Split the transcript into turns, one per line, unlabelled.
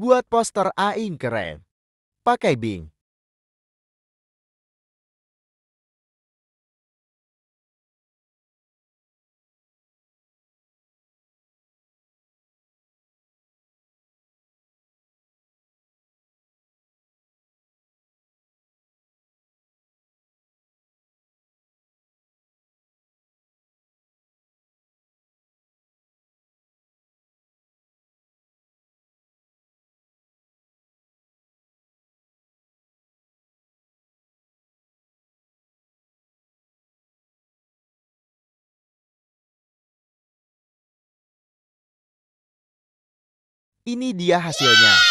Buat poster aing keren. Pakai Bing. Ini dia hasilnya.